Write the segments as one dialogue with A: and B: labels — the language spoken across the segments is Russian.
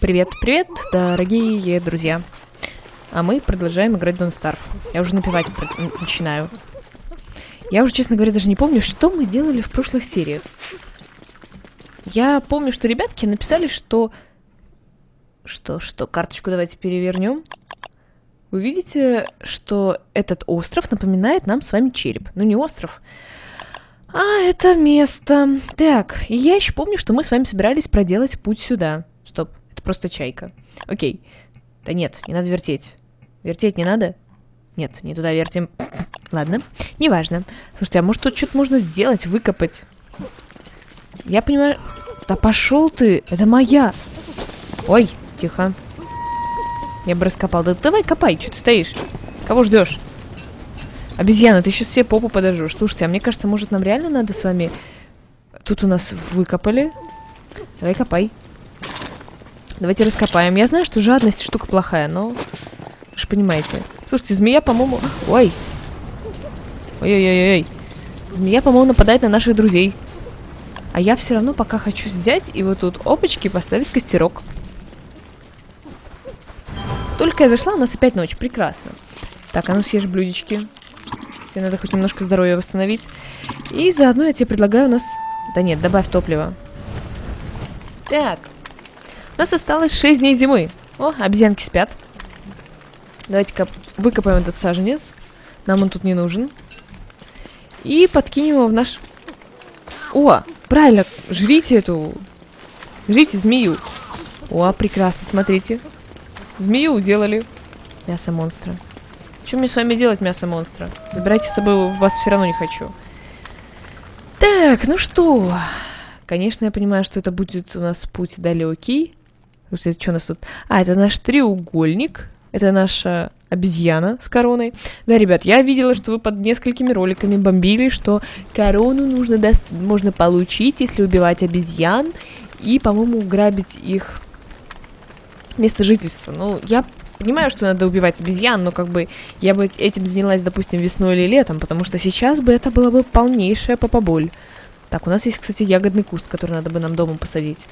A: Привет, привет, дорогие друзья. А мы продолжаем играть Don't Starve. Я уже напевать начинаю. Я уже, честно говоря, даже не помню, что мы делали в прошлых сериях. Я помню, что ребятки написали, что... Что, что, карточку давайте перевернем. Вы видите, что этот остров напоминает нам с вами череп. Ну, не остров, а это место. Так, и я еще помню, что мы с вами собирались проделать путь сюда. Стоп, это просто чайка. Окей. Да нет, не надо вертеть. Вертеть не надо? Нет, не туда вертим. Ладно, неважно. Слушайте, а может тут что-то можно сделать, выкопать? Я понимаю... Да пошел ты, это моя. Ой, тихо. Я бы раскопал. Да давай копай, что ты стоишь? Кого ждешь? Обезьяна, ты сейчас себе попу подожжешь. Слушайте, а мне кажется, может, нам реально надо с вами... Тут у нас выкопали. Давай копай. Давайте раскопаем. Я знаю, что жадность штука плохая, но... Вы же понимаете. Слушайте, змея, по-моему... Ой. Ой-ой-ой-ой. Змея, по-моему, нападает на наших друзей. А я все равно пока хочу взять и вот тут опачки поставить костерок. Только я зашла, у нас опять ночь. Прекрасно. Так, а ну съешь блюдечки. Тебе надо хоть немножко здоровья восстановить. И заодно я тебе предлагаю у нас... Да нет, добавь топливо. Так. У нас осталось 6 дней зимы. О, обезьянки спят. Давайте-ка выкопаем этот саженец. Нам он тут не нужен. И подкинем его в наш... О, правильно, жрите эту... Жрите змею. О, прекрасно, смотрите. Змею уделали. Мясо монстра. Что мне с вами делать, мясо монстра? Забирайте с собой, вас все равно не хочу. Так, ну что? Конечно, я понимаю, что это будет у нас путь далекий. Слушайте, что у нас тут? А, это наш треугольник. Это наша обезьяна с короной. Да, ребят, я видела, что вы под несколькими роликами бомбили, что корону нужно до... можно получить, если убивать обезьян и, по-моему, грабить их место жительства. Ну, я понимаю, что надо убивать обезьян, но как бы я бы этим занялась, допустим, весной или летом, потому что сейчас бы это было бы полнейшая попоболь. Так, у нас есть, кстати, ягодный куст, который надо бы нам дома посадить.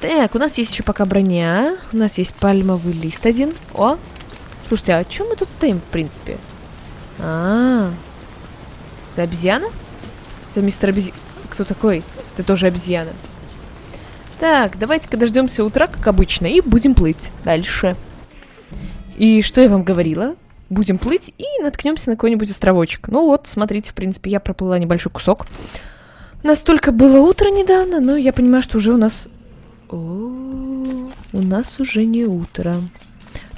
A: Так, у нас есть еще пока броня. У нас есть пальмовый лист один. О! Слушайте, а чем мы тут стоим, в принципе? А, -а, -а. это обезьяна? Это мистер обезьяна. Кто такой? Ты тоже обезьяна. Так, давайте-ка дождемся утра, как обычно, и будем плыть дальше. И что я вам говорила? Будем плыть и наткнемся на какой-нибудь островочек. Ну вот, смотрите, в принципе, я проплыла небольшой кусок. У нас только было утро недавно, но я понимаю, что уже у нас... О, у нас уже не утро.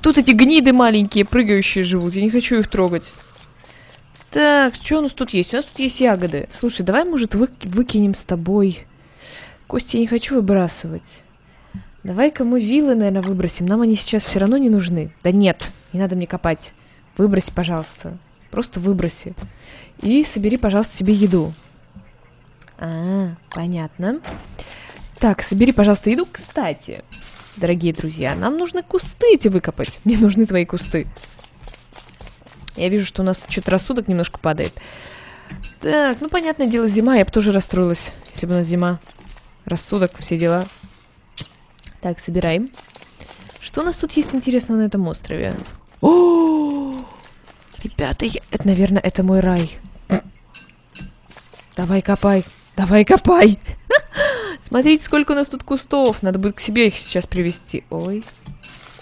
A: Тут эти гниды маленькие, прыгающие живут. Я не хочу их трогать. Так, что у нас тут есть? У нас тут есть ягоды. Слушай, давай, может, вы... выкинем с тобой Кости я не хочу выбрасывать. Давай-ка мы вилы, наверное, выбросим. Нам они сейчас все равно не нужны. Да нет, не надо мне копать. Выброси, пожалуйста. Просто выброси. И собери, пожалуйста, себе еду. А, понятно. Так, собери, пожалуйста, еду. Кстати, дорогие друзья, нам нужно кусты эти выкопать. Мне нужны твои кусты. Я вижу, что у нас что-то рассудок немножко падает. Так, ну, понятное дело, зима. Я бы тоже расстроилась, если бы у нас зима. Рассудок, все дела. Так, собираем. Что у нас тут есть интересного на этом острове? О, ребята, я... это, наверное, это мой рай. Давай копай, давай копай. Смотрите, сколько у нас тут кустов. Надо будет к себе их сейчас привести. Ой,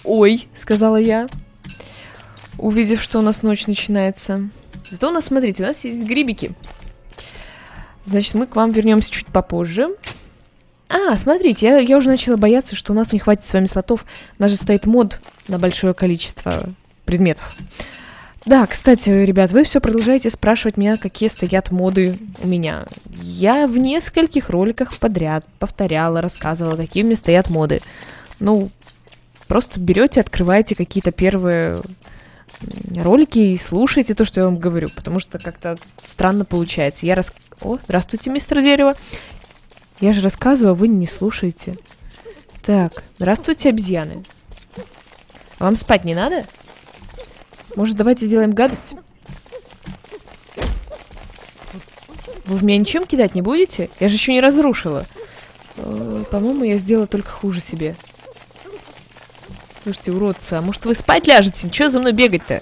A: ой, сказала я, увидев, что у нас ночь начинается. Зато у нас, смотрите, у нас есть грибики. Значит, мы к вам вернемся чуть попозже. А, смотрите, я, я уже начала бояться, что у нас не хватит с вами слотов. У нас же стоит мод на большое количество предметов. Да, кстати, ребят, вы все продолжаете спрашивать меня, какие стоят моды у меня. Я в нескольких роликах подряд повторяла, рассказывала, какие у меня стоят моды. Ну, просто берете, открываете какие-то первые ролики и слушайте то, что я вам говорю, потому что как-то странно получается. Я рас... О, здравствуйте, мистер Дерево. Я же рассказываю, а вы не слушаете. Так, здравствуйте, обезьяны. Вам спать не надо? Может, давайте сделаем гадость? Вы в меня ничем кидать не будете? Я же еще не разрушила. Э, по-моему, я сделала только хуже себе. Слушайте, уродцы, а может вы спать ляжете? Чего за мной бегать-то?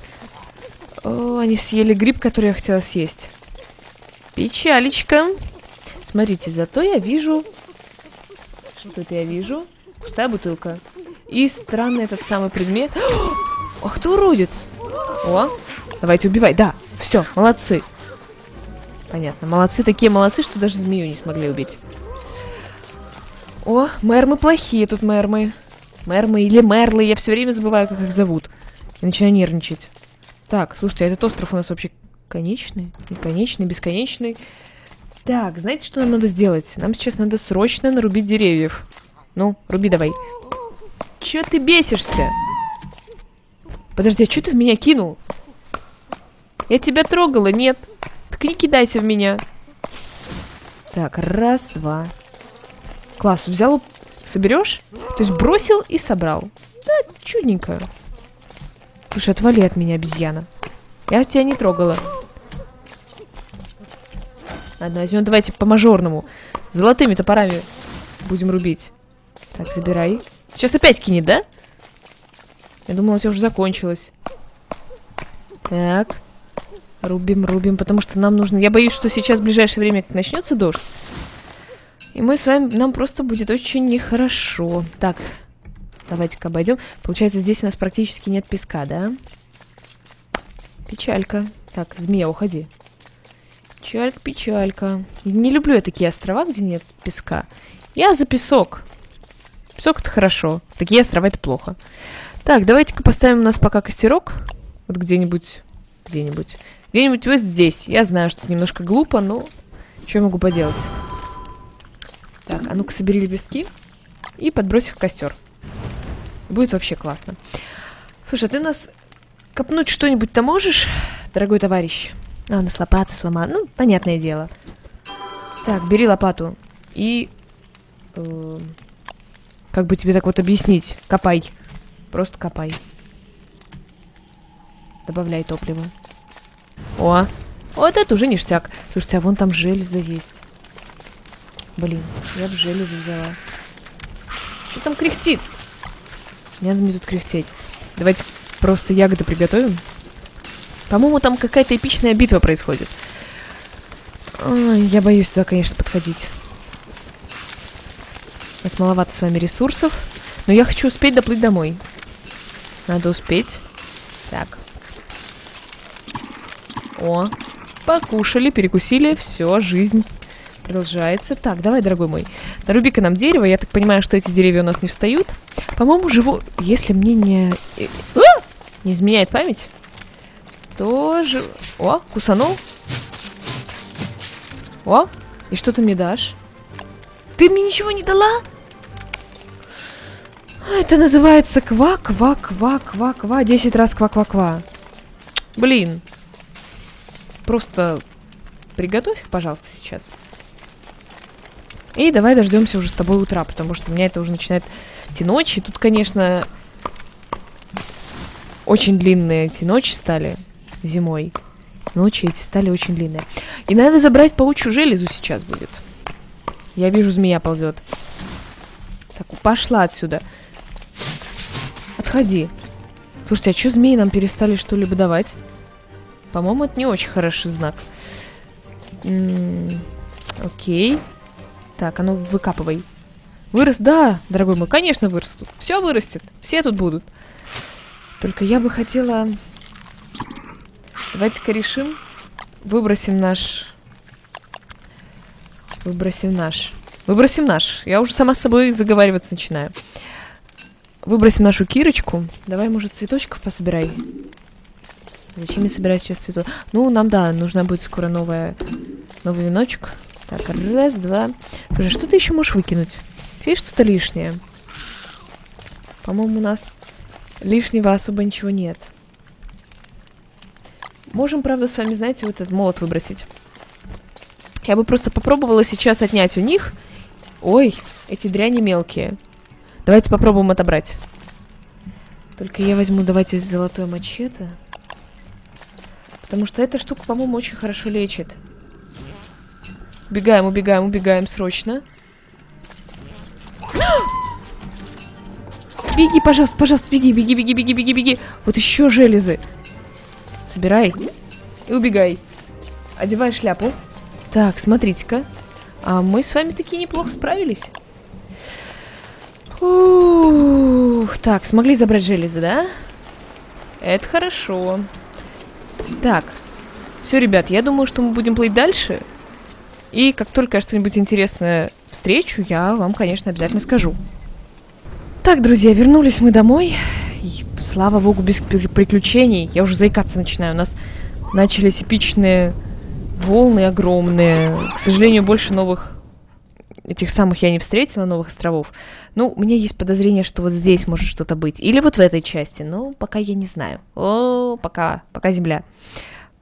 A: О, они съели гриб, который я хотела съесть. Печалечка. Смотрите, зато я вижу... Что это я вижу? Пустая бутылка. И странный этот самый предмет. Ах ты уродец! О, давайте убивай. Да, все, молодцы. Понятно, молодцы, такие молодцы, что даже змею не смогли убить. О, мэрмы плохие тут мэрмы. Мэрмы или мерлы, я все время забываю, как их зовут. И начинаю нервничать. Так, слушайте, а этот остров у нас вообще конечный? Неконечный, бесконечный. Так, знаете, что нам надо сделать? Нам сейчас надо срочно нарубить деревьев. Ну, руби давай. Чё ты бесишься? Подожди, а что ты в меня кинул? Я тебя трогала, нет? Так не кидайся в меня. Так, раз, два. Класс, взял, соберешь? То есть бросил и собрал. Да, чудненько. Слушай, отвали от меня, обезьяна. Я тебя не трогала. Ладно, возьмем давайте по мажорному. Золотыми топорами будем рубить. Так, забирай. Сейчас опять кинет, да? Я думала, у тебя уже закончилось. Так. Рубим, рубим, потому что нам нужно... Я боюсь, что сейчас в ближайшее время начнется дождь. И мы с вами... Нам просто будет очень нехорошо. Так, давайте-ка обойдем. Получается, здесь у нас практически нет песка, да? Печалька. Так, змея, уходи. Печалька, печалька. Не люблю я такие острова, где нет песка. Я за песок. Песок это хорошо. Такие острова это плохо. Так, давайте-ка поставим у нас пока костерок. Вот где-нибудь... Где-нибудь... Где-нибудь вот здесь. Я знаю, что это немножко глупо, но... Что я могу поделать? Так, а ну-ка собери лепестки. И подбрось их в костер. Будет вообще классно. Слушай, а ты нас копнуть что-нибудь-то можешь, дорогой товарищ? А, у нас лопата сломала. Ну, понятное дело. Так, бери лопату. И... Э, как бы тебе так вот объяснить? Копай. Просто копай. Добавляй топливо. О, вот это уже ништяк. Слушайте, а вон там железо есть. Блин, я бы железо взяла. Что там кряхтит? Не надо мне тут кряхтеть. Давайте просто ягоды приготовим. По-моему, там какая-то эпичная битва происходит. Ой, я боюсь туда, конечно, подходить. У нас маловато с вами ресурсов. Но я хочу успеть доплыть домой. Надо успеть. Так. О, покушали, перекусили. Все, жизнь продолжается. Так, давай, дорогой мой, наруби-ка нам дерево. Я так понимаю, что эти деревья у нас не встают. По-моему, живу... Если мне не... А! Не изменяет память, тоже... О, кусанул. О, и что ты мне дашь? Ты мне ничего не дала? Это называется ква-ква-ква-ква-ква. Десять раз ква-ква-ква. Блин. Просто приготовь их, пожалуйста, сейчас. И давай дождемся уже с тобой утра, потому что у меня это уже начинает идти ночь. И тут, конечно, очень длинные эти ночи стали зимой. Ночи эти стали очень длинные. И надо забрать паучью железу сейчас будет. Я вижу, змея ползет. Так, пошла отсюда. Отходи. Слушайте, а что змеи нам перестали что-либо давать? По-моему, это не очень хороший знак. М -м окей. Так, а ну выкапывай. Вырос, да, дорогой мой, конечно вырастут. Все вырастет, все тут будут. Только я бы хотела Давайте-ка решим. Выбросим наш... Выбросим наш. Выбросим наш. Я уже сама с собой заговариваться начинаю. Выбросим нашу Кирочку. Давай, может, цветочков пособирай. Зачем я собираю сейчас цветов? Ну, нам, да, нужна будет скоро новая... Новый веночек. Так, раз, два. Слушай, что ты еще можешь выкинуть? Есть что-то лишнее? По-моему, у нас лишнего особо ничего нет. Можем, правда, с вами, знаете, вот этот молот выбросить. Я бы просто попробовала сейчас отнять у них. Ой, эти дряни мелкие. Давайте попробуем отобрать. Только я возьму, давайте, золотое мачете. Потому что эта штука, по-моему, очень хорошо лечит. Убегаем, убегаем, убегаем срочно. Беги, пожалуйста, пожалуйста, беги, беги, беги, беги, беги, беги. Вот еще железы. Собирай и убегай. Одевай шляпу. Так, смотрите-ка. А мы с вами такие неплохо справились. Ух, так, смогли забрать железы, да? Это хорошо. Так, все, ребят, я думаю, что мы будем плыть дальше. И как только я что-нибудь интересное встречу, я вам, конечно, обязательно скажу. Так, друзья, вернулись мы домой. И, слава богу, без приключений. Я уже заикаться начинаю. У нас начались эпичные волны огромные. К сожалению, больше новых этих самых я не встретила, новых островов. Ну, у меня есть подозрение, что вот здесь может что-то быть. Или вот в этой части, но пока я не знаю. О, пока, пока земля.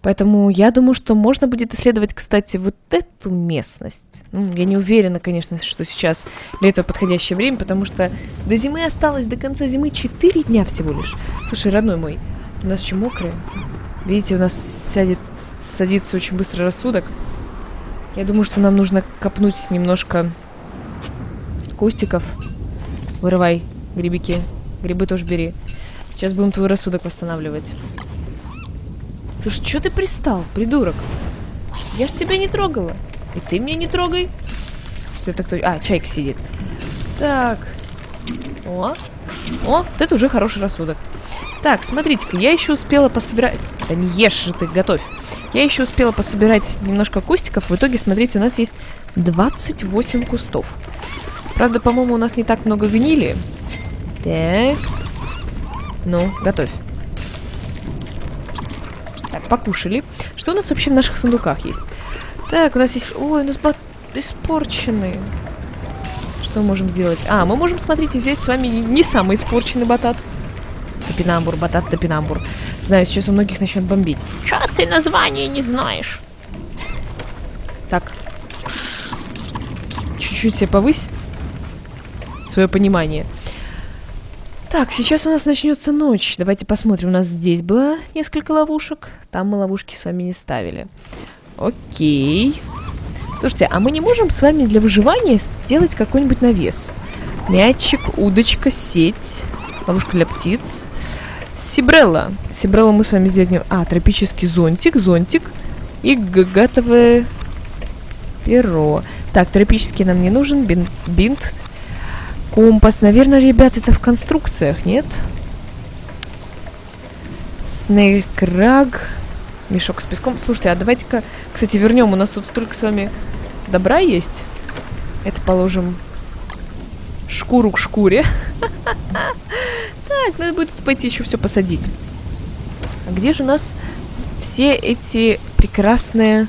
A: Поэтому я думаю, что можно будет исследовать, кстати, вот эту местность. Ну, я не уверена, конечно, что сейчас для этого подходящее время, потому что до зимы осталось, до конца зимы 4 дня всего лишь. Слушай, родной мой, у нас еще мокрые. Видите, у нас сядет, садится очень быстро рассудок. Я думаю, что нам нужно копнуть немножко кустиков. Вырывай грибики. Грибы тоже бери. Сейчас будем твой рассудок восстанавливать. Слушай, что ты пристал, придурок? Я ж тебя не трогала. И ты меня не трогай. Что это кто? А, чайка сидит. Так. О. О, вот это уже хороший рассудок. Так, смотрите-ка, я еще успела пособирать... Да не ешь же ты, готовь. Я еще успела пособирать немножко кустиков. В итоге, смотрите, у нас есть 28 кустов. Правда, по-моему, у нас не так много винили. Так. Ну, готовь. Так, покушали. Что у нас вообще в наших сундуках есть? Так, у нас есть... Ой, у нас бат испорченный. Что мы можем сделать? А, мы можем, смотрите, здесь с вами не самый испорченный батат. Топинамбур, батат топинамбур. Знаю, сейчас у многих начнет бомбить. Чё ты название не знаешь? Так. Чуть-чуть себе повысь. Свое понимание. Так, сейчас у нас начнется ночь. Давайте посмотрим. У нас здесь было несколько ловушек. Там мы ловушки с вами не ставили. Окей. Слушайте, а мы не можем с вами для выживания сделать какой-нибудь навес? Мячик, удочка, сеть, ловушка для птиц. Сибрелла. Сибрелла мы с вами сделаем... А, тропический зонтик, зонтик. И гагатовое перо. Так, тропический нам не нужен. Бинт, бинт Компас. Наверное, ребят, это в конструкциях, нет? Снейкраг. Мешок с песком. Слушайте, а давайте-ка, кстати, вернем. У нас тут столько с вами добра есть. Это положим шкуру к шкуре. Так, надо будет пойти еще все посадить. А где же у нас все эти прекрасные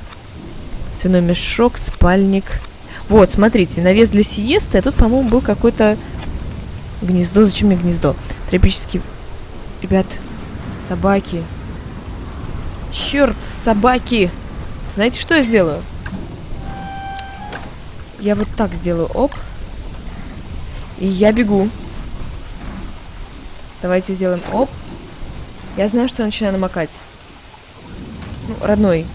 A: свиной мешок, спальник, вот, смотрите, навес для сиесты, а тут, по-моему, был какой-то гнездо. Зачем мне гнездо? Тропический... Ребят, собаки. Черт, собаки! Знаете, что я сделаю? Я вот так сделаю. Оп. И я бегу. Давайте сделаем оп. Я знаю, что я начинаю намокать. Ну, родной.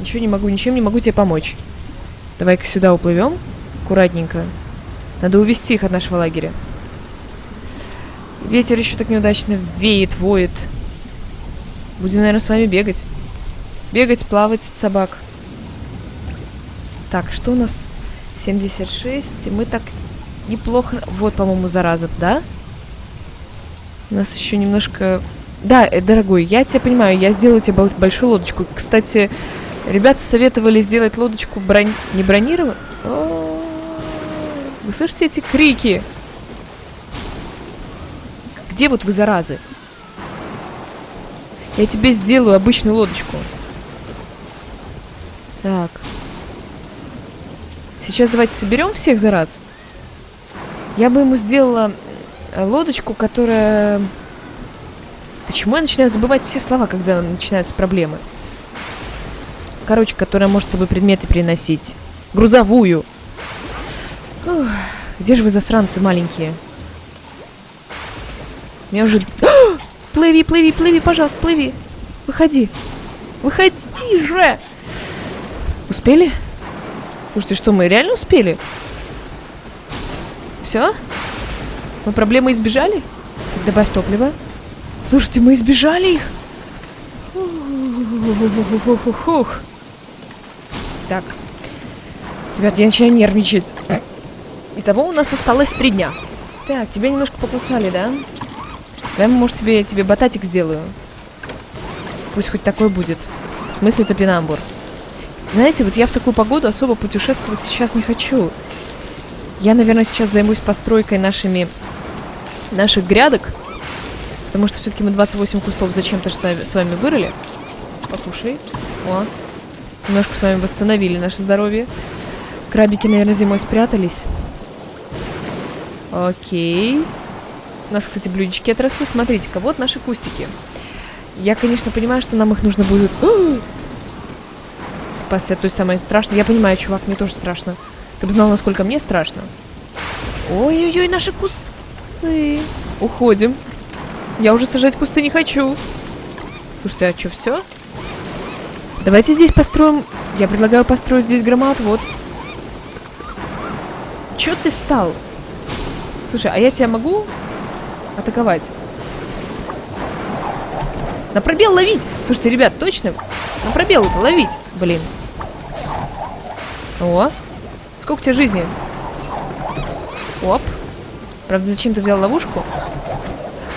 A: Ничего не могу, ничем не могу тебе помочь. Давай-ка сюда уплывем. Аккуратненько. Надо увести их от нашего лагеря. Ветер еще так неудачно веет, воет. Будем, наверное, с вами бегать. Бегать, плавать от собак. Так, что у нас? 76. Мы так неплохо... Вот, по-моему, зараза, да? У нас еще немножко... Да, э, дорогой, я тебя понимаю, я сделаю тебе большую лодочку. Кстати, Ребята советовали сделать лодочку бронь... не бронированную. Вы слышите эти крики? Где вот вы, заразы? Я тебе сделаю обычную лодочку. Так. Сейчас давайте соберем всех за раз. Я бы ему сделала э, лодочку, которая... Почему я начинаю забывать все слова, когда начинаются проблемы? короче, которая может с собой предметы приносить. Грузовую. Ух, где же вы, засранцы маленькие? Меня уже... плыви, плыви, плыви, пожалуйста, плыви. Выходи. Выходи же! Успели? Слушайте, что, мы реально успели? Все? Мы проблемы избежали? Добавь топливо. Слушайте, мы избежали их. Ух. Так. Ребят, я начинаю нервничать. Итого у нас осталось три дня. Так, тебя немножко покусали, да? Давай, может, тебе, тебе бататик сделаю. Пусть хоть такой будет. В смысле топинамбур. Знаете, вот я в такую погоду особо путешествовать сейчас не хочу. Я, наверное, сейчас займусь постройкой нашими наших грядок. Потому что все-таки мы 28 кустов зачем-то с вами, вырыли. Покушай. О. Немножко с вами восстановили наше здоровье. Крабики, наверное, зимой спрятались. Окей. У нас, кстати, блюдечки отросли. Смотрите-ка, вот наши кустики. Я, конечно, понимаю, что нам их нужно будет... Спасся, то есть самое страшное. Я понимаю, чувак, мне тоже страшно. Ты бы знал, насколько мне страшно. Ой-ой-ой, наши кусты. Уходим. Я уже сажать кусты не хочу. Слушайте, а что, все? Давайте здесь построим... Я предлагаю построить здесь громоотвод. Чё ты стал? Слушай, а я тебя могу атаковать? На пробел ловить! Слушайте, ребят, точно? На пробел это ловить. Блин. О, сколько тебе жизни? Оп. Правда, зачем ты взял ловушку?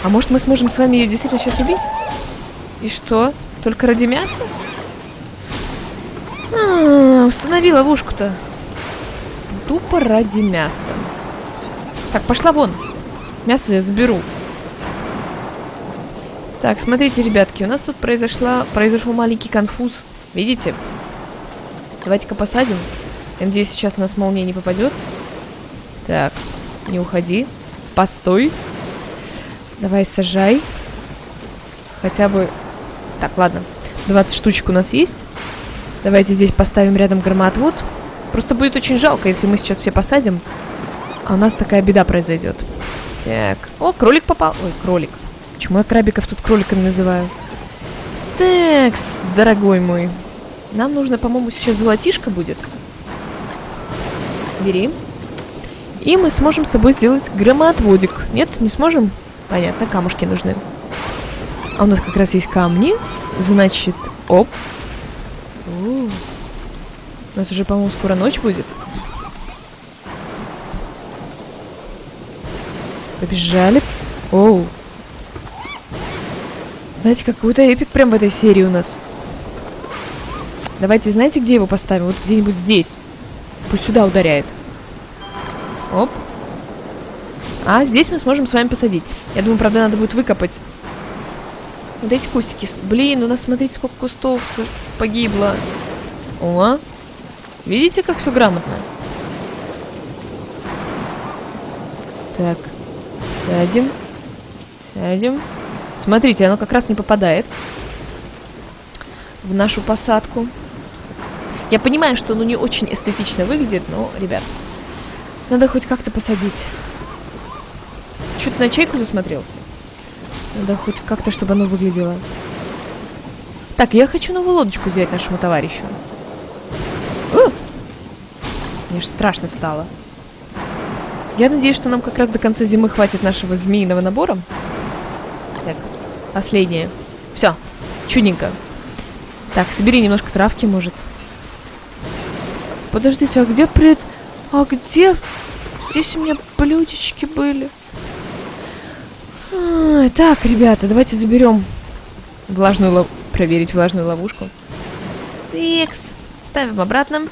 A: А может мы сможем с вами ее действительно сейчас убить? И что? Только ради мяса? А, установи ловушку-то. Тупо ради мяса. Так, пошла вон. Мясо я заберу. Так, смотрите, ребятки, у нас тут произошла, произошел маленький конфуз. Видите? Давайте-ка посадим. Я надеюсь, сейчас нас молния не попадет. Так, не уходи. Постой. Давай, сажай. Хотя бы... Так, ладно. 20 штучек у нас есть. Давайте здесь поставим рядом громоотвод. Просто будет очень жалко, если мы сейчас все посадим, а у нас такая беда произойдет. Так. О, кролик попал. Ой, кролик. Почему я крабиков тут кроликами называю? Так, дорогой мой. Нам нужно, по-моему, сейчас золотишко будет. Бери. И мы сможем с тобой сделать громоотводик. Нет, не сможем? Понятно, камушки нужны. А у нас как раз есть камни. Значит, оп. У, у нас уже, по-моему, скоро ночь будет. Побежали. Оу. Знаете, какой-то эпик прям в этой серии у нас. Давайте, знаете, где его поставим? Вот где-нибудь здесь. Пусть сюда ударяет. Оп. А здесь мы сможем с вами посадить. Я думаю, правда, надо будет выкопать. Вот эти кустики. Блин, у нас, смотрите, сколько кустов погибло. О, видите, как все грамотно? Так, сядем. Сядем. Смотрите, оно как раз не попадает в нашу посадку. Я понимаю, что оно не очень эстетично выглядит, но, ребят, надо хоть как-то посадить. Что-то на чайку засмотрелся. Надо хоть как-то, чтобы оно выглядело. Так, я хочу новую лодочку сделать нашему товарищу. О! Мне же страшно стало. Я надеюсь, что нам как раз до конца зимы хватит нашего змеиного набора. Так, последнее. Все, чудненько. Так, собери немножко травки, может. Подождите, а где пред... А где... Здесь у меня блюдечки были. Так, ребята, давайте заберем влажную лов... проверить влажную ловушку. Текс. Ставим обратно.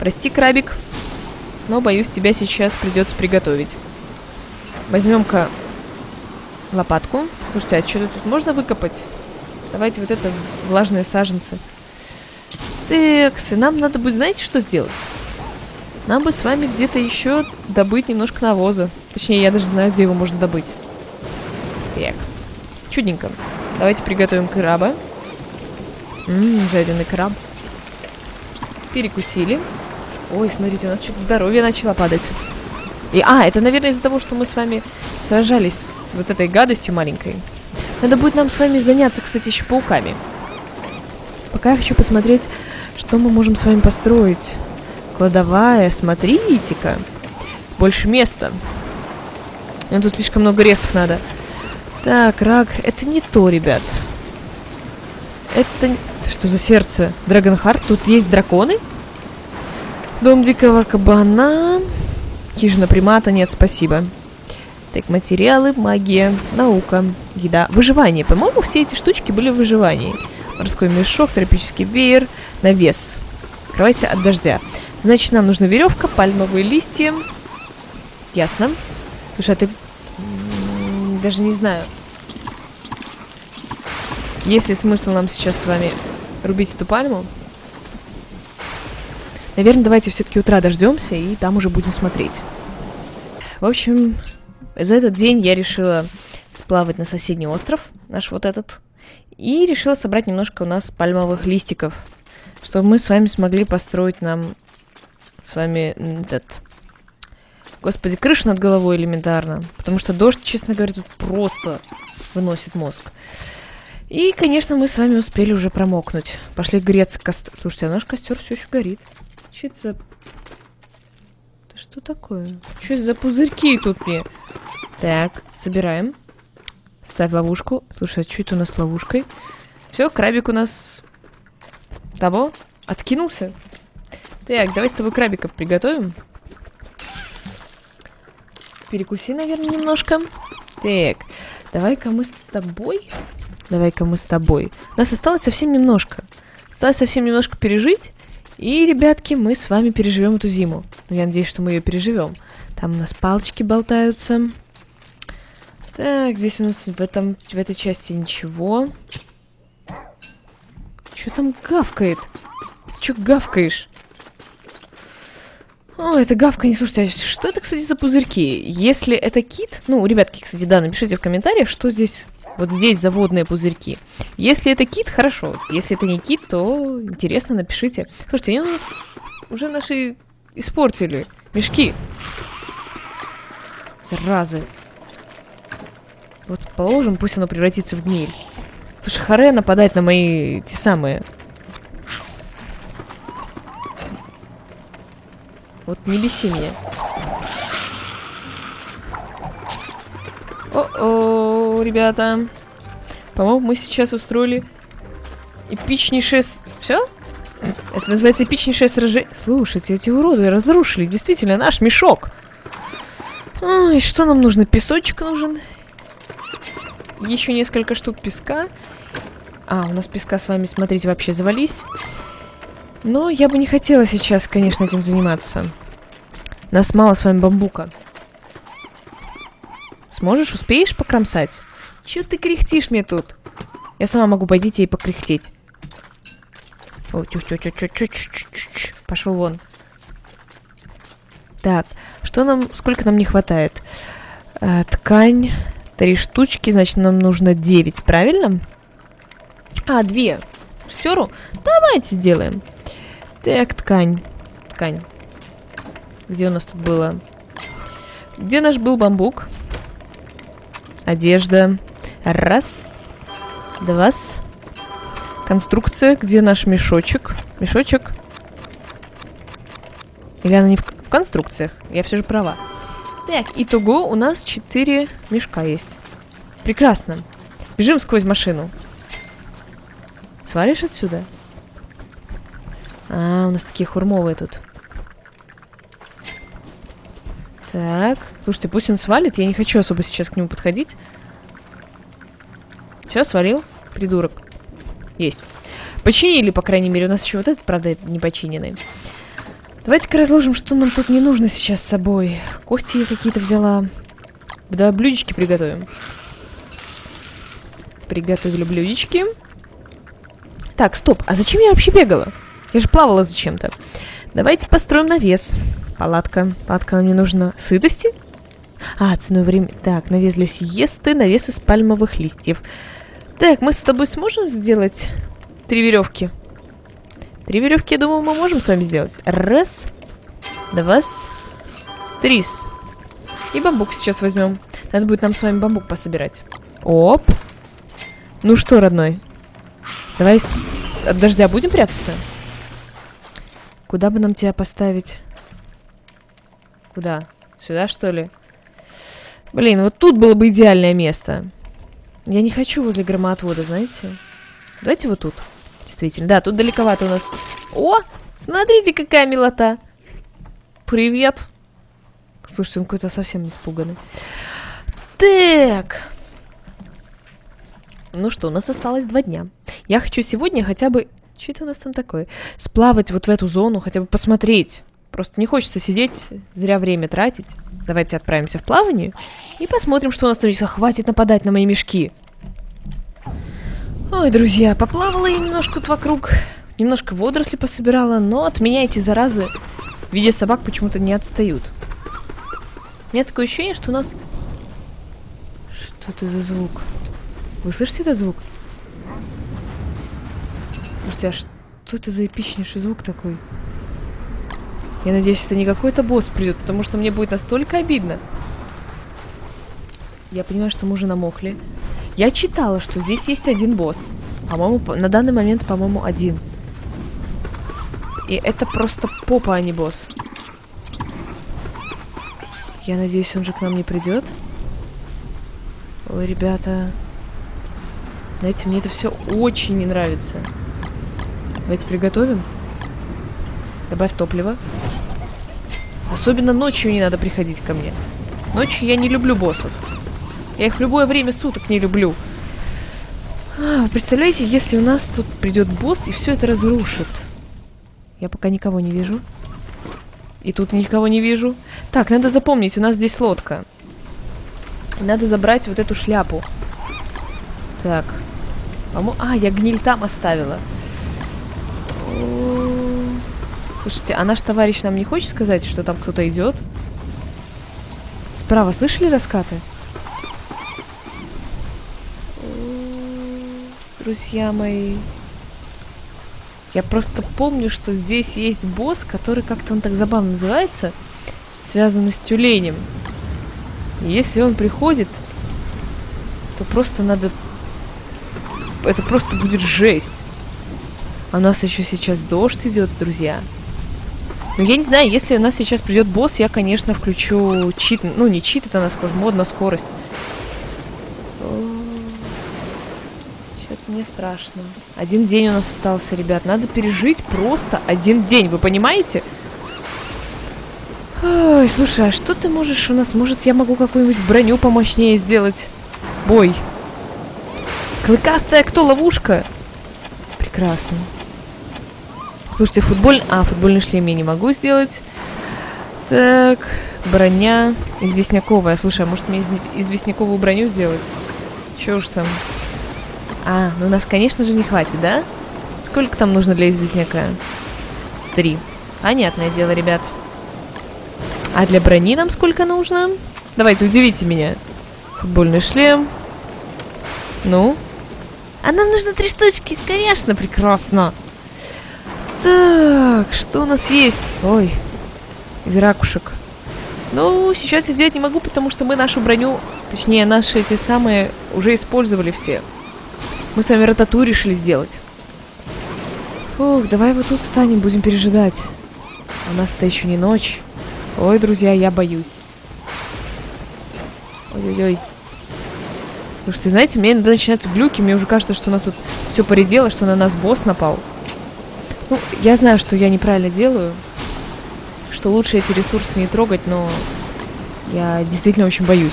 A: Прости, крабик. Но, боюсь, тебя сейчас придется приготовить. Возьмем-ка лопатку. Слушайте, а что-то тут можно выкопать? Давайте вот это влажные саженцы. Текс, и нам надо будет, знаете, что сделать? Нам бы с вами где-то еще добыть немножко навоза. Точнее, я даже знаю, где его можно добыть. Так. Чудненько. Давайте приготовим краба. Ммм, жареный краб. Перекусили. Ой, смотрите, у нас что-то здоровье начало падать. И, а, это, наверное, из-за того, что мы с вами сражались с вот этой гадостью маленькой. Надо будет нам с вами заняться, кстати, еще пауками. Пока я хочу посмотреть, что мы можем с вами построить. Кладовая, смотрите-ка. Больше места. Ну, тут слишком много ресов надо. Так, рак. Это не то, ребят. Это... Что за сердце? Драгонхарт? Тут есть драконы? Дом дикого кабана. Хижина примата. Нет, спасибо. Так, материалы, магия, наука, еда. Выживание. По-моему, все эти штучки были в выживании. Морской мешок, тропический веер, навес. Открывайся от дождя. Значит, нам нужна веревка, пальмовые листья. Ясно. Слушай, а ты... Даже не знаю. Есть ли смысл нам сейчас с вами рубить эту пальму? Наверное, давайте все-таки утра дождемся, и там уже будем смотреть. В общем, за этот день я решила сплавать на соседний остров, наш вот этот, и решила собрать немножко у нас пальмовых листиков, чтобы мы с вами смогли построить нам с вами этот... Господи, крышу над головой элементарно, потому что дождь, честно говоря, тут просто выносит мозг. И, конечно, мы с вами успели уже промокнуть. Пошли греться костер. Слушайте, а наш костер все еще горит. Это за что такое? Что это за пузырьки тут мне? Так, собираем. Ставь ловушку. Слушай, а что это у нас с ловушкой? Все, крабик у нас... Того? Откинулся? Так, давай с тобой крабиков приготовим. Перекуси, наверное, немножко. Так, давай-ка мы с тобой... Давай-ка мы с тобой. У нас осталось совсем немножко. Осталось совсем немножко пережить. И, ребятки, мы с вами переживем эту зиму. Ну, я надеюсь, что мы ее переживем. Там у нас палочки болтаются. Так, здесь у нас в, этом, в этой части ничего. Что там гавкает? Ты что гавкаешь? О, это гавка, не слушайте, а что это, кстати, за пузырьки? Если это кит, ну, ребятки, кстати, да, напишите в комментариях, что здесь вот здесь заводные пузырьки. Если это кит, хорошо. Если это не кит, то интересно, напишите. Слушайте, они у нас уже наши испортили. Мешки. Заразы. Положим, пусть оно превратится в гниль. Слушай, Харе нападает на мои те самые. Вот не беси меня. О-о, ребята. По-моему, мы сейчас устроили эпичнейшее... Все? Это называется эпичнейшее сражение. Слушайте, эти уроды разрушили действительно наш мешок. Ой, что нам нужно? Песочек нужен. Еще несколько штук песка. А, у нас песка с вами, смотрите, вообще завались. Но я бы не хотела сейчас, конечно, этим заниматься. Нас мало с вами бамбука. Сможешь, успеешь покромсать? Чё ты кряхтишь мне тут? Я сама могу пойти и покряхтеть. О, чух чух чух чух чух чух Пошел вон. Так, что нам, сколько нам не хватает? А, ткань, три штучки, значит, нам нужно 9, правильно? А, две. Шестеру? Давайте сделаем. Так, ткань. Ткань. Где у нас тут было? Где наш был бамбук? Одежда. Раз. Два. Конструкция. Где наш мешочек? Мешочек. Или она не в, в конструкциях? Я все же права. Итого у нас четыре мешка есть. Прекрасно. Бежим сквозь машину. Свалишь отсюда? А, у нас такие хурмовые тут. Так, слушайте, пусть он свалит, я не хочу особо сейчас к нему подходить. Все, свалил, придурок. Есть. Починили, по крайней мере, у нас еще вот этот, правда, не починенный. Давайте-ка разложим, что нам тут не нужно сейчас с собой. Кости я какие-то взяла. Да, блюдечки приготовим. Приготовили блюдечки. Так, стоп, а зачем я вообще бегала? Я же плавала зачем-то. Давайте построим навес. Палатка. Палатка нам не нужна. Сытости? А, ценой время. Так, навес для сиесты, навес из пальмовых листьев. Так, мы с тобой сможем сделать три веревки? Три веревки, я думаю, мы можем с вами сделать. Раз, два, три. И бамбук сейчас возьмем. Надо будет нам с вами бамбук пособирать. Оп. Ну что, родной? Давай с... от дождя будем прятаться? Куда бы нам тебя поставить? Куда? Сюда, что ли? Блин, вот тут было бы идеальное место. Я не хочу возле громоотвода, знаете? Давайте вот тут. Действительно. Да, тут далековато у нас. О, смотрите, какая милота. Привет. Слушайте, он какой-то совсем испуганный. Так. Ну что, у нас осталось два дня. Я хочу сегодня хотя бы... Что это у нас там такое? Сплавать вот в эту зону, хотя бы посмотреть. Просто не хочется сидеть, зря время тратить. Давайте отправимся в плавание и посмотрим, что у нас там есть. Хватит нападать на мои мешки. Ой, друзья, поплавала я немножко тут вокруг. Немножко водоросли пособирала, но от меня эти заразы в виде собак почему-то не отстают. У меня такое ощущение, что у нас... Что это за звук? Вы слышите этот звук? Слушайте, а что это за эпичнейший звук такой? Я надеюсь, это не какой-то босс придет, потому что мне будет настолько обидно. Я понимаю, что мы уже намокли. Я читала, что здесь есть один босс. По-моему, на данный момент, по-моему, один. И это просто попа, а не босс. Я надеюсь, он же к нам не придет. Ой, ребята. Знаете, мне это все очень не нравится. Давайте приготовим. Добавь топливо. Особенно ночью не надо приходить ко мне. Ночью я не люблю боссов. Я их в любое время суток не люблю. А, представляете, если у нас тут придет босс и все это разрушит. Я пока никого не вижу. И тут никого не вижу. Так, надо запомнить, у нас здесь лодка. Надо забрать вот эту шляпу. Так. А, я гниль там оставила. Слушайте, а наш товарищ нам не хочет сказать, что там кто-то идет? Справа слышали раскаты? Друзья мои. Я просто помню, что здесь есть босс, который как-то он так забавно называется, связанный с тюленем. И если он приходит, то просто надо... Это просто будет жесть. А у нас еще сейчас дождь идет, друзья. Ну, я не знаю, если у нас сейчас придет босс, я, конечно, включу чит. Ну, не чит, это на скорость, мод на скорость. Мне страшно. Один день у нас остался, ребят. Надо пережить просто один день, вы понимаете? Ой, слушай, а что ты можешь у нас? Может, я могу какую-нибудь броню помощнее сделать? Бой. Клыкастая кто? Ловушка? Прекрасно. Слушайте, футболь... А, футбольный шлем я не могу сделать. Так, броня известняковая. Слушай, а может мне из... известняковую броню сделать? Чё уж там. А, ну нас, конечно же, не хватит, да? Сколько там нужно для известняка? Три. Понятное дело, ребят. А для брони нам сколько нужно? Давайте, удивите меня. Футбольный шлем. Ну? А нам нужно три штучки. Конечно, прекрасно. Так, что у нас есть? Ой, из ракушек. Ну, сейчас я сделать не могу, потому что мы нашу броню, точнее, наши эти самые уже использовали все. Мы с вами ротату решили сделать. Фух, давай вот тут станем, будем пережидать. У нас-то еще не ночь. Ой, друзья, я боюсь. Ой-ой-ой. Слушайте, знаете, мне иногда начинаются глюки, мне уже кажется, что у нас тут все поредело, что на нас босс напал. Ну, я знаю, что я неправильно делаю, что лучше эти ресурсы не трогать, но я действительно очень боюсь.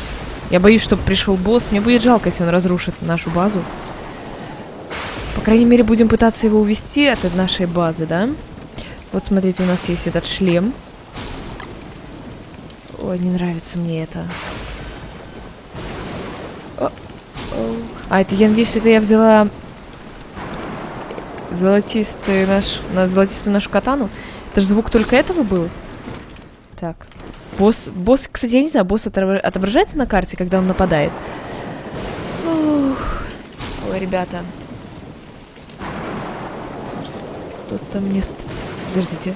A: Я боюсь, чтобы пришел босс. Мне будет жалко, если он разрушит нашу базу. По крайней мере, будем пытаться его увести от нашей базы, да? Вот смотрите, у нас есть этот шлем. Ой, не нравится мне это. А, это, я надеюсь, это я взяла Золотистый наш... На золотистую нашу катану. Это же звук только этого был? Так. Босс... Босс, кстати, я не знаю, босс отображается на карте, когда он нападает? Ух. Ой, ребята. Что-то мне... Подождите.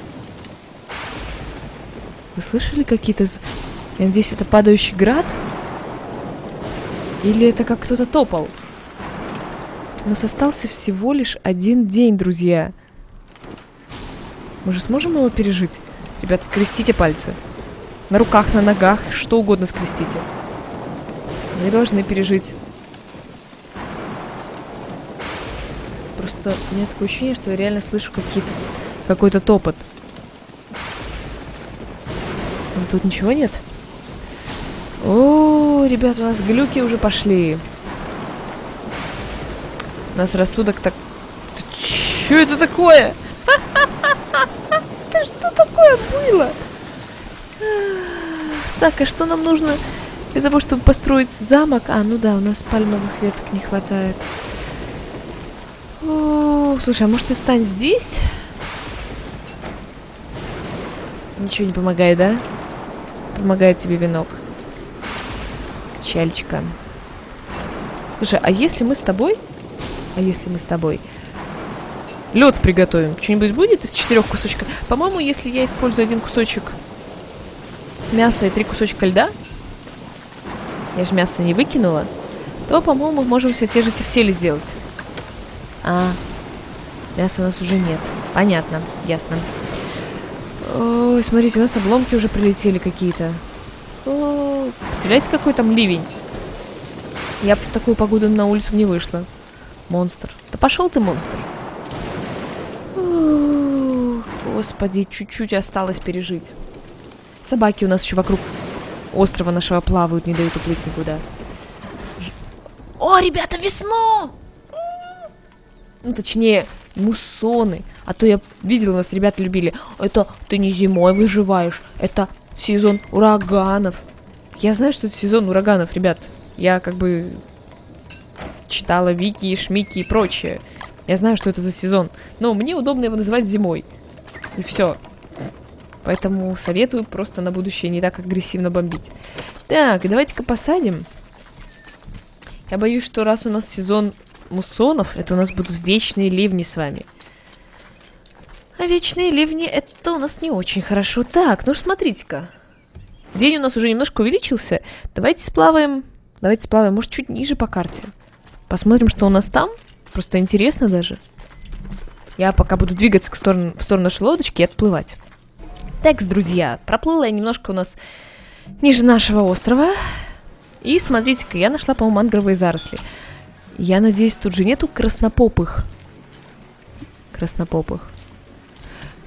A: Вы слышали какие-то... Я надеюсь, это падающий град? Или это как кто-то топал? У нас остался всего лишь один день, друзья. Мы же сможем его пережить? Ребят, скрестите пальцы. На руках, на ногах, что угодно скрестите. Мы должны пережить. Просто у меня такое ощущение, что я реально слышу какие-то какой-то топот. Но тут ничего нет? О, ребят, у нас глюки уже пошли. У нас рассудок так... Что это такое? Да что такое было? Так, а что нам нужно для того, чтобы построить замок? А, ну да, у нас пальмовых веток не хватает. Слушай, а может ты стань здесь? Ничего не помогает, да? Помогает тебе венок. Чальчика. Слушай, а если мы с тобой... А если мы с тобой... Лед приготовим. Что-нибудь будет из четырех кусочков? По-моему, если я использую один кусочек мяса и три кусочка льда, я же мясо не выкинула, то, по-моему, можем все те же тефтели сделать. А, мяса у нас уже нет. Понятно, ясно. Ой, смотрите, у нас обломки уже прилетели какие-то. Представляете, какой там ливень? Я бы в такую погоду на улицу не вышла. Монстр. Да пошел ты, монстр. господи, чуть-чуть осталось пережить. Собаки у нас еще вокруг острова нашего плавают, не дают уплыть никуда. О, ребята, весна! Ну, точнее, муссоны. А то я видела, у нас ребята любили. Это ты не зимой выживаешь. Это сезон ураганов. Я знаю, что это сезон ураганов, ребят. Я как бы читала Вики, Шмики и прочее. Я знаю, что это за сезон. Но мне удобно его называть зимой. И все. Поэтому советую просто на будущее не так агрессивно бомбить. Так, давайте-ка посадим. Я боюсь, что раз у нас сезон муссонов, это у нас будут вечные ливни с вами. А вечные ливни это у нас не очень хорошо. Так, ну смотрите-ка. День у нас уже немножко увеличился. Давайте сплаваем. Давайте сплаваем, может, чуть ниже по карте. Посмотрим, что у нас там. Просто интересно даже. Я пока буду двигаться к сторону, в сторону нашей лодочки и отплывать. Текст, друзья. Проплыла я немножко у нас ниже нашего острова. И смотрите-ка, я нашла, по-моему, мангровые заросли. Я надеюсь, тут же нету краснопопых. Краснопопых.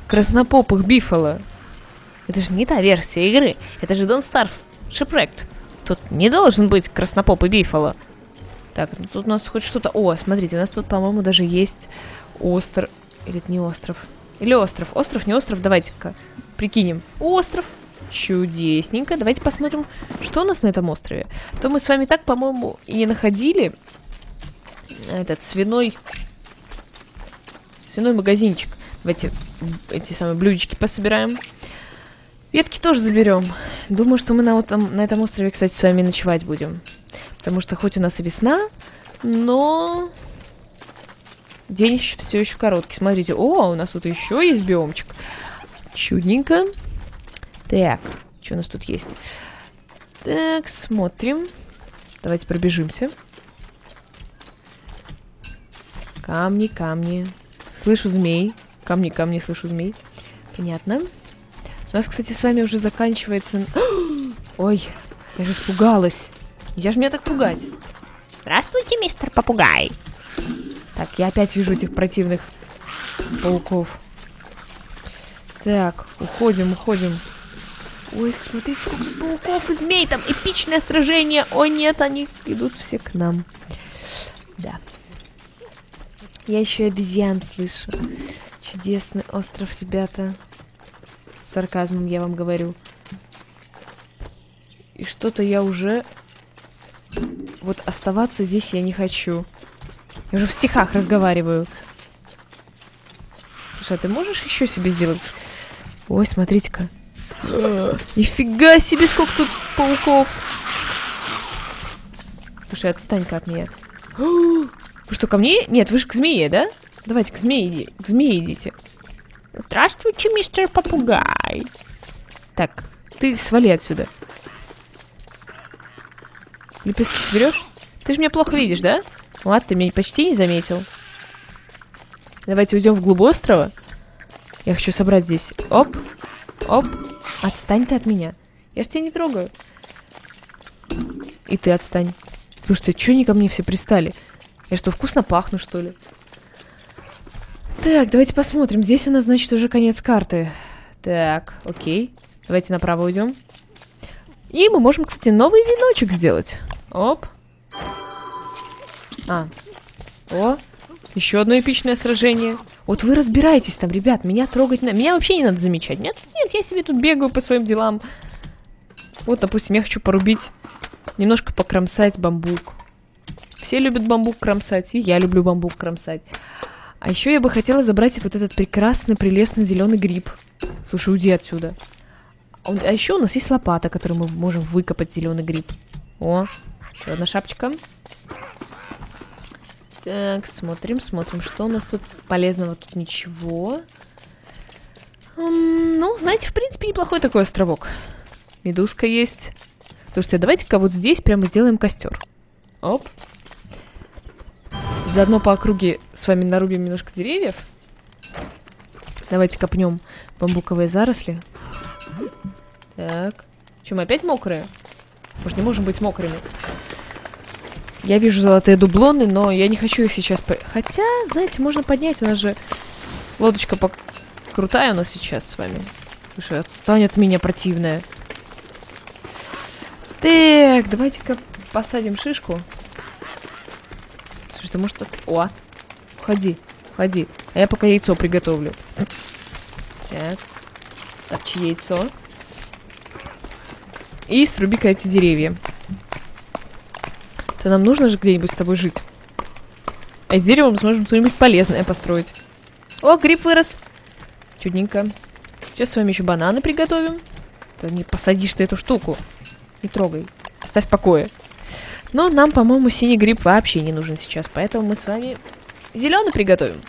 A: Краснопопых бифала. Это же не та версия игры. Это же Don't Starve Shipwrecked. Тут не должен быть краснопопый бифала. Так, ну тут у нас хоть что-то... О, смотрите, у нас тут, по-моему, даже есть остров. Или это не остров? Или остров? Остров, не остров? Давайте-ка прикинем. Остров. Чудесненько. Давайте посмотрим, что у нас на этом острове. То мы с вами так, по-моему, и не находили этот свиной... Свиной магазинчик. Давайте эти самые блюдечки пособираем. Ветки тоже заберем. Думаю, что мы на, вот, на этом острове, кстати, с вами ночевать будем. Потому что хоть у нас и весна, но день все еще короткий. Смотрите, о, у нас тут еще есть биомчик. Чудненько. Так, что у нас тут есть? Так, смотрим. Давайте пробежимся. Камни, камни. Слышу змей. Камни, камни, слышу змей. Понятно. У нас, кстати, с вами уже заканчивается... Ой, я же испугалась. Я же меня так пугать.
B: Здравствуйте, мистер Попугай.
A: Так, я опять вижу этих противных пауков. Так, уходим, уходим. Ой, смотрите, сколько пауков и змей. Там эпичное сражение. Ой, нет, они идут все к нам. Да. Я еще обезьян слышу. Чудесный остров, ребята. С сарказмом я вам говорю. И что-то я уже... Вот оставаться здесь я не хочу. Я уже в стихах разговариваю. Слушай, а ты можешь еще себе сделать? Ой, смотрите-ка. Нифига себе, сколько тут пауков. Слушай, отстань-ка от меня. Вы что, ко мне? Нет, вы же к змее, да? Давайте к змее, иди. к змее идите.
B: Здравствуйте, мистер Попугай.
A: Так, ты свали отсюда. Лепестки соберешь? Ты же меня плохо видишь, да? Ладно, ты меня почти не заметил. Давайте уйдем вглубь острова. Я хочу собрать здесь. Оп, оп. Отстань ты от меня. Я ж тебя не трогаю. И ты отстань. Слушайте, что они ко мне все пристали? Я что, вкусно пахну, что ли? Так, давайте посмотрим. Здесь у нас, значит, уже конец карты. Так, окей. Давайте направо уйдем. И мы можем, кстати, новый веночек сделать. Оп. А. О. Еще одно эпичное сражение. Вот вы разбираетесь там, ребят, меня трогать на... Меня вообще не надо замечать. Нет, нет, я себе тут бегаю по своим делам. Вот, допустим, я хочу порубить, немножко покромсать бамбук. Все любят бамбук кромсать, и я люблю бамбук кромсать. А еще я бы хотела забрать вот этот прекрасный, прелестный зеленый гриб. Слушай, уйди отсюда. А еще у нас есть лопата, которую мы можем выкопать зеленый гриб. О, еще одна шапочка. Так, смотрим, смотрим, что у нас тут полезного. Тут ничего. Ну, знаете, в принципе, неплохой такой островок. Медузка есть. Слушайте, давайте-ка вот здесь прямо сделаем костер. Оп. Заодно по округе с вами нарубим немножко деревьев. Давайте копнем бамбуковые заросли. Так. Чем опять мокрые? Мы же не можем быть мокрыми. Я вижу золотые дублоны, но я не хочу их сейчас... По... Хотя, знаете, можно поднять. У нас же лодочка по... крутая у нас сейчас с вами. Слушай, отстань от меня, противная. Так, давайте-ка посадим шишку. Слушай, ты может... от- О, уходи, уходи. А я пока яйцо приготовлю. Так. Топчи яйцо. И сруби-ка эти деревья. То нам нужно же где-нибудь с тобой жить. А из дерева мы сможем что-нибудь полезное построить. О, гриб вырос. Чудненько. Сейчас с вами еще бананы приготовим. То не посадишь ты эту штуку. Не трогай. Оставь в покое. Но нам, по-моему, синий гриб вообще не нужен сейчас. Поэтому мы с вами зеленый приготовим.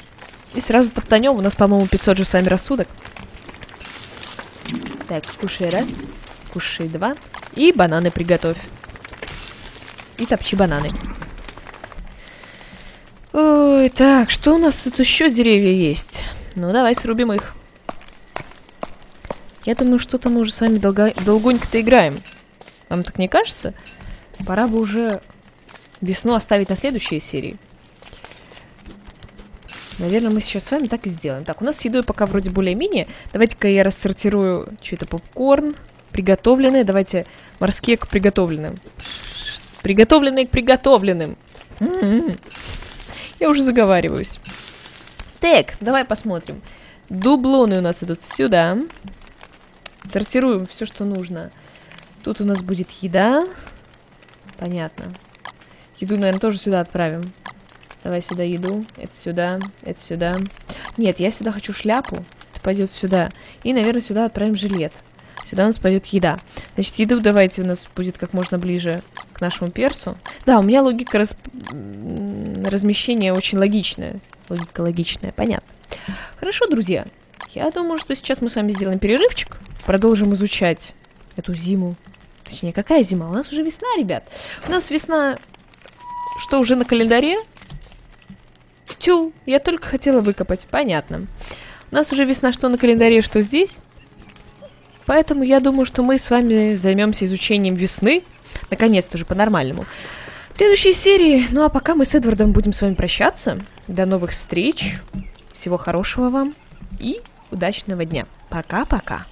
A: И сразу топтанем. У нас, по-моему, 500 же с вами рассудок. Так, кушай раз. Кушай два. И бананы приготовь. И топчи бананы. Ой, так, что у нас тут еще деревья есть? Ну, давай срубим их. Я думаю, что-то мы уже с вами долго... долгонько-то играем. Вам так не кажется? Пора бы уже весну оставить на следующей серии. Наверное, мы сейчас с вами так и сделаем. Так, у нас с едой пока вроде более-менее. Давайте-ка я рассортирую что-то попкорн, приготовленные. Давайте морские к приготовленным. Приготовленные к приготовленным. М-м-м. Я уже заговариваюсь. Так, давай посмотрим. Дублоны у нас идут сюда. Сортируем все, что нужно. Тут у нас будет еда. Понятно. Еду, наверное, тоже сюда отправим. Давай сюда еду. Это сюда. Это сюда. Нет, я сюда хочу шляпу. Это пойдет сюда. И, наверное, сюда отправим жилет. Сюда у нас пойдет еда. Значит, еду давайте у нас будет как можно ближе к нашему персу. Да, у меня логика раз... размещения очень логичная. Логика логичная, понятно. Хорошо, друзья. Я думаю, что сейчас мы с вами сделаем перерывчик. Продолжим изучать эту зиму. Точнее, какая зима? У нас уже весна, ребят. У нас весна... Что, уже на календаре? Тю, я только хотела выкопать. Понятно. У нас уже весна, что на календаре, что здесь. Поэтому я думаю, что мы с вами займемся изучением весны. Наконец-то уже по-нормальному. В следующей серии. Ну а пока мы с Эдвардом будем с вами прощаться. До новых встреч. Всего хорошего вам. И удачного дня. Пока-пока.